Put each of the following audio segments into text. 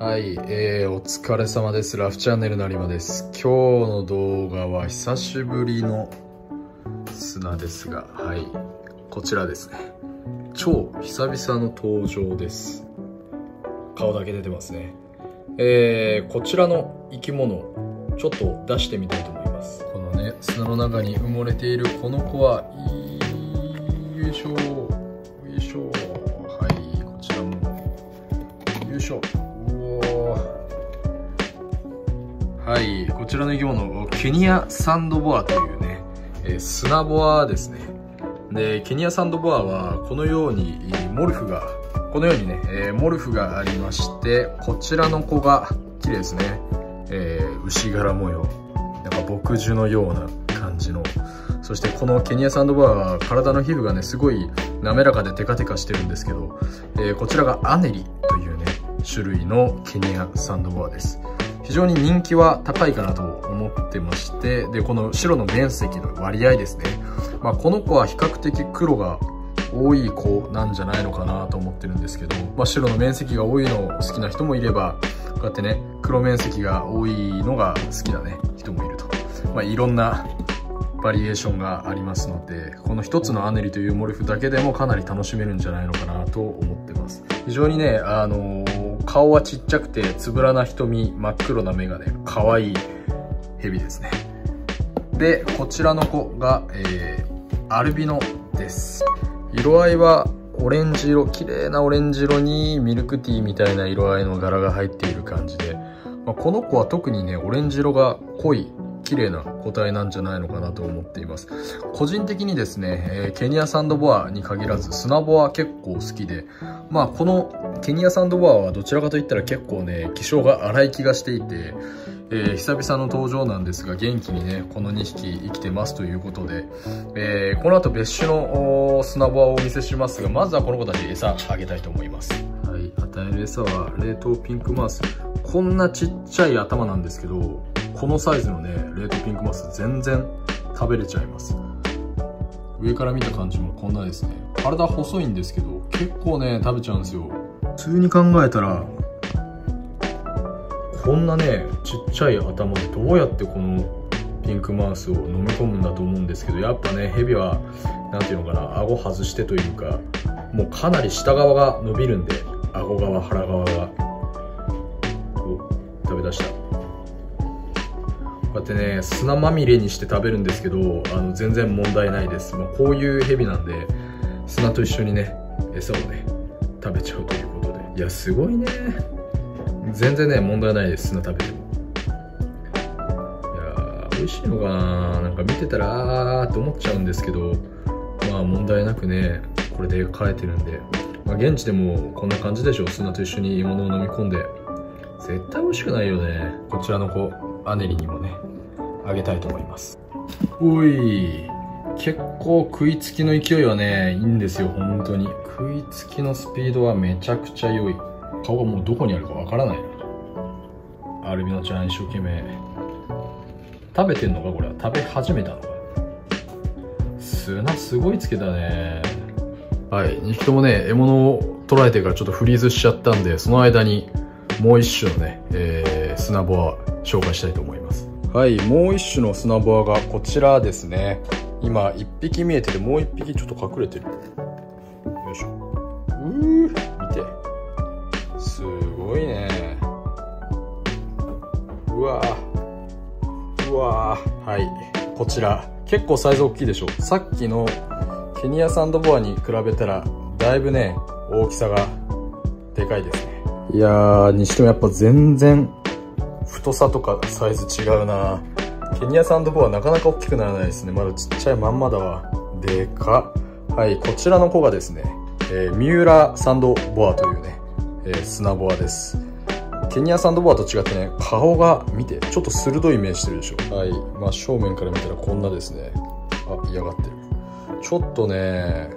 はい、えー、お疲れ様です。ラフチャンネルの有馬です。今日の動画は久しぶりの砂ですが、はい、こちらですね。超久々の登場です。顔だけ出てますね。えー、こちらの生き物、ちょっと出してみたいと思います。このね、砂の中に埋もれているこの子は、よいしょ、よいしょ、はい、こちらも、よいしょ。はいこちらの生き物ケニアサンドボアというね、えー、砂ボアですね。でケニアサンドボアはこのようにモルフがこのようにね、えー、モルフがありましてこちらの子が綺麗ですね、えー、牛柄模様。なんか牧樹のような感じの。そしてこのケニアサンドボアは体の皮膚がねすごい滑らかでテカテカしてるんですけど、えー、こちらがアネリというね種類のケニアサンドボアです。非常に人気は高いかなと思ってまして、で、この白の面積の割合ですね。まあ、この子は比較的黒が多い子なんじゃないのかなと思ってるんですけど、まあ、白の面積が多いの好きな人もいれば、こうやってね、黒面積が多いのが好きなね、人もいると。まあ、いろんなバリエーションがありますので、この一つのアネリというモルフだけでもかなり楽しめるんじゃないのかなと思ってます。非常にね、あの顔はちっちゃくてつぶらな瞳真っ黒な目がね可愛いヘビですね。でこちらの子が、えー、アルビノです。色合いはオレンジ色綺麗なオレンジ色にミルクティーみたいな色合いの柄が入っている感じで、まあ、この子は特にねオレンジ色が濃い綺麗な個体なんじゃないのかなと思っています。個人的にですね、えー、ケニアサンドボアに限らず砂ボア結構好きで。まあこのケニアサンドボアはどちらかといったら結構ね気性が荒い気がしていてえー、久々の登場なんですが元気にねこの2匹生きてますということで、えー、この後別種の砂ボアをお見せしますがまずはこの子たち餌あげたいと思います。はい与える餌は冷凍ピンクマウス。こんなちっちゃい頭なんですけどこのサイズのね冷凍ピンクマウス全然食べれちゃいます。上から見た感じもこんなですね。体細いんですけど結構ね食べちゃうんですよ。普通に考えたらこんなねちっちゃい頭でどうやってこのピンクマウスを飲み込むんだと思うんですけどやっぱねヘビは何ていうのかな顎外してというかもうかなり下側が伸びるんで顎側腹側がお食べ出した。こうやってね砂まみれにして食べるんですけどあの全然問題ないです、まあ、こういうヘビなんで砂と一緒にね餌をね食べちゃうといういやすごいね。全然ね問題ないです砂食べてもいや美味しいのかな。なんか見てたらあーって思っちゃうんですけど。まあ問題なくねこれで飼えてるんで、まあ、現地でもこんな感じでしょ砂と一緒に芋のを飲み込んで。絶対美味しくないよね。こちらの子アネリにもねあげたいと思います。おい。結構食いつきの勢いはねいいんですよ本当に。食いつきのスピードはめちゃくちゃ良い。顔がもうどこにあるかわからない。なアルビノちゃん一生懸命。食べてんのかこれは。食べ始めたのか。砂すごいつけたね。はい2匹ともね獲物を捉えてからちょっとフリーズしちゃったんでその間にもう一種のね、えー、砂ボア紹介したいと思います。はいもう一種の砂ボアがこちらですね今1匹見えててもう1匹ちょっと隠れてる。よいしょ。うー見て。すごいね。うわうわはい。こちら。結構サイズ大きいでしょ。さっきのケニアサンドボアに比べたらだいぶね大きさがでかいですね。いやーにしてもやっぱ全然太さとかサイズ違うなケニアサンドボアなかなか大きくならないですね。まだちっちゃいまんまだわ。でかはいこちらの子がですね、えー、ミューラサンドボアというね、えー、砂ボアです。ケニアサンドボアと違ってね顔が見てちょっと鋭い目してるでしょはい。真正面から見たらこんなですね。あ嫌がってる。ちょっとね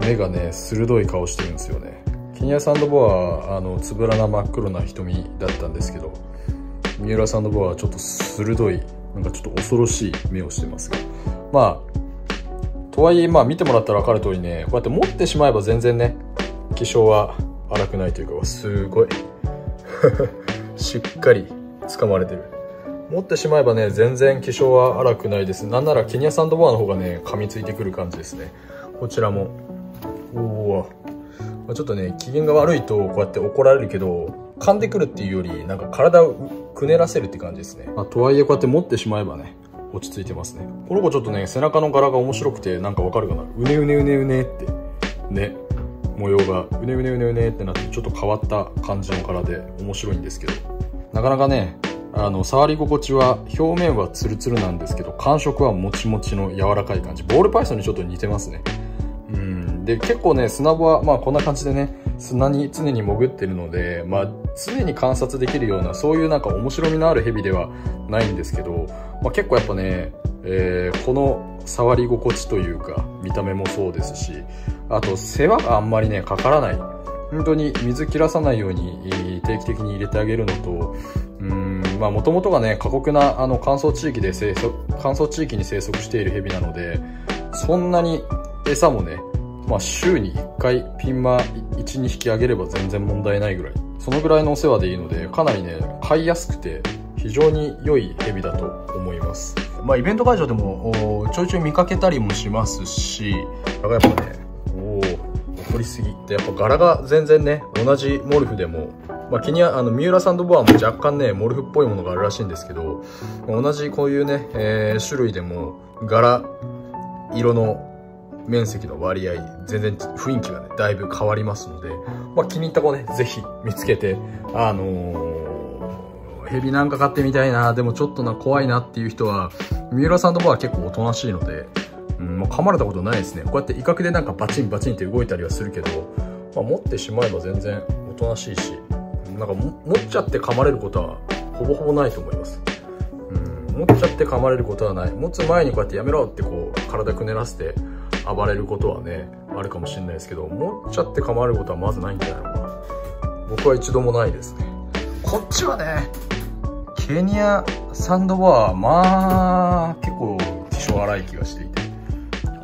目がね鋭い顔してるんですよね。ケニアサンドボアはあのつぶらな真っ黒な瞳だったんですけど三浦さんの方はちょっと鋭いなんかちょっと恐ろしい目をしてますがまあとはいえまあ見てもらったら分かる通りねこうやって持ってしまえば全然ね気性は荒くないというかすごい しっかり掴まれてる。持ってしまえばね全然気性は荒くないです。なんならケニアサンドボアの方がね噛みついてくる感じですね。こちらも。おおちょっとね機嫌が悪いとこうやって怒られるけど噛んでくるっていうよりなんか体をくねらせるって感じですね、まあ、とはいえこうやって持ってしまえばね落ち着いてますね。この子ちょっとね背中の柄が面白くてなんかわかるかな。うねうねうねうねってね模様がうねうねうねうねってなってちょっと変わった感じの柄で面白いんですけど。なかなかねあの触り心地は表面はツルツルなんですけど感触はもちもちの柔らかい感じ。ボールパイソンにちょっと似てますね。うん。で結構ね砂場はまあこんな感じでね砂に常に潜ってるのでまあ常に観察できるようなそういうなんか面白みのあるヘビではないんですけど、まあ、結構やっぱね、えー、この触り心地というか見た目もそうですしあと世話があんまりねかからない。本当に水切らさないように定期的に入れてあげるのとうんまあもともとがね過酷なあの乾燥地域で生息乾燥地域に生息しているヘビなのでそんなに餌もねまあ週に1回ピンマ12匹あげれば全然問題ないぐらい。そのぐらいのお世話でいいのでかなりね飼いやすくて非常に良いヘビだと思います。まあイベント会場でもちょいちょい見かけたりもしますしやっぱねお怒りすぎでやっぱ柄が全然ね同じモルフでもまあ、気にあの三浦サンドボアも若干ねモルフっぽいものがあるらしいんですけど同じこういうね、えー、種類でも柄色の面積の割合全然雰囲気がねだいぶ変わりますので、まあ、気に入った子ねぜひ見つけてあのー、ヘビなんか飼ってみたいなでもちょっとな怖いなっていう人は三浦サンドボアは結構おとなしいので、うんまあ、噛まれたことないですねこうやって威嚇でなんかバチンバチンって動いたりはするけど、まあ、持ってしまえば全然おとなしいしなんか持っちゃって噛まれることはほぼほぼないと思います。うん、持っちゃって噛まれることはない。持つ前にこうやってやめろってこう体くねらせて暴れることはね、あるかもしれないですけど、持っちゃって噛まれることはまずないんじゃないのかな。僕は一度もないですね。こっちはね、ケニアサンドバー、まあ、結構気性荒い気がしていて。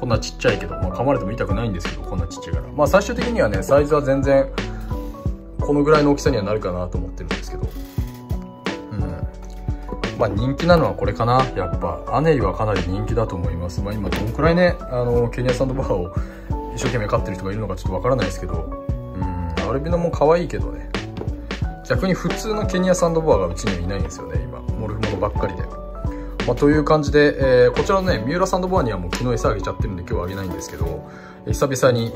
こんなちっちゃいけど、まあ、噛まれても痛くないんですけど、こんなちっちゃいから。まあ最終的にはね、サイズは全然このぐらいの大きさにはなるかなと思ってるんですけどまあ人気なのはこれかな。やっぱアネリはかなり人気だと思います。まあ今どんくらいねあのケニアサンドバーを一生懸命飼ってる人がいるのかちょっとわからないですけど。うんアルビノも可愛いけどね。逆に普通のケニアサンドバーがうちにはいないんですよね今。モルフモノばっかりで。まあ、という感じで、えー、こちらのね、三浦サンドバーにはもう昨日餌あげちゃってるんで今日はあげないんですけど、久々に、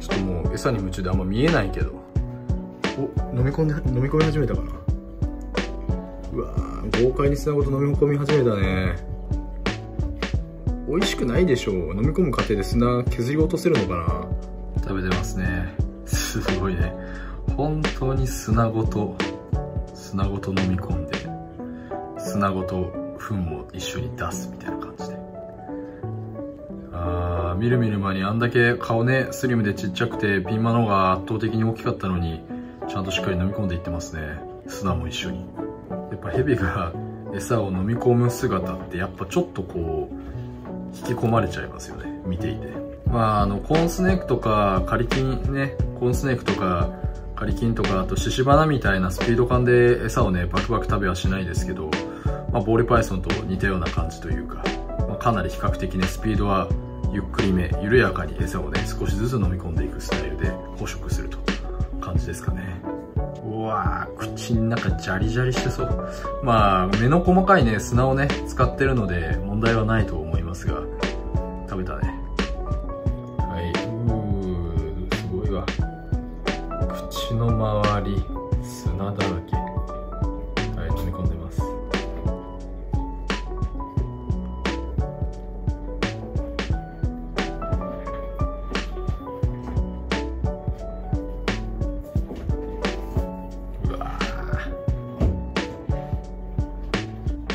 ちょっともう餌に夢中であんま見えないけど、お飲み込んで飲み込み始めたかな。うわ豪快に砂ごと飲み込み始めたね。美味しくないでしょう。飲み込む過程で砂削り落とせるのかな。食べてますね。すごいね。本当に砂ごと砂ごと飲み込んで砂ごと糞も一緒に出すみたいな感じで。あーみるみる間にあんだけ顔ねスリムでちっちゃくてピンマの方が圧倒的に大きかったのにちゃんとしっかり飲み込んでいってますね。砂も一緒に。やっぱヘビが餌を飲み込む姿ってやっぱちょっとこう引き込まれちゃいますよね。見ていて。まああのコーンスネークとかカリキンねコーンスネークとかカリキンとかあとシシバナみたいなスピード感で餌をねバクバク食べはしないですけど、まあ、ボールパイソンと似たような感じというか、まあ、かなり比較的ねスピードはゆっくりめ緩やかに餌をね少しずつ飲み込んでいくスタイルで捕食すると感じですかね。わー口の中ジャリジャリしてそう。まあ目の細かいね砂をね使ってるので問題はないと思いますが。食べたね。はい。うーすごいわ。口の周り砂だらけ。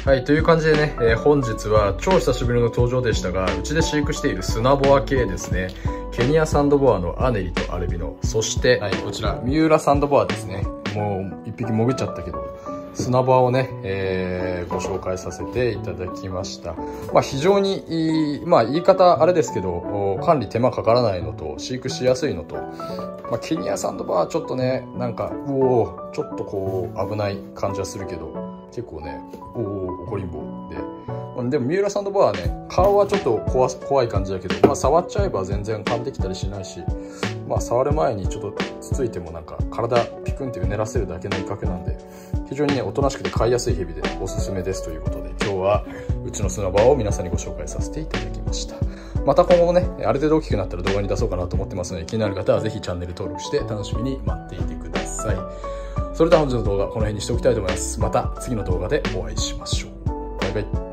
はい、という感じでね、えー、本日は超久しぶりの登場でしたが、うちで飼育している砂ボア系ですね。ケニアサンドボアのアネリとアルビノ。そして、はい、こちら、三浦サンドボアですね。もう一匹潜っちゃったけど、砂場をね、えー、ご紹介させていただきました。まあ、非常にいい、まあ、言い方あれですけど、管理手間かからないのと、飼育しやすいのと、まあ、ケニアサンドバーちょっとね、なんか、うおちょっとこう、危ない感じはするけど、結構ね、おお怒りんぼで、でも三浦サンドバーはね顔はちょっと怖い感じだけど、まあ、触っちゃえば全然噛んできたりしないし、まあ、触る前にちょっとつついてもなんか体ピクンってうねらせるだけの威嚇なんで非常にねおとなしくて飼いやすいヘビでおすすめですということで今日はうちの砂場を皆さんにご紹介させていただきました。また今後もねある程度大きくなったら動画に出そうかなと思ってますので気になる方は是非チャンネル登録して楽しみに待っていてください。それでは本日の動画この辺にしておきたいと思います。また次の動画でお会いしましょう。バイバイ。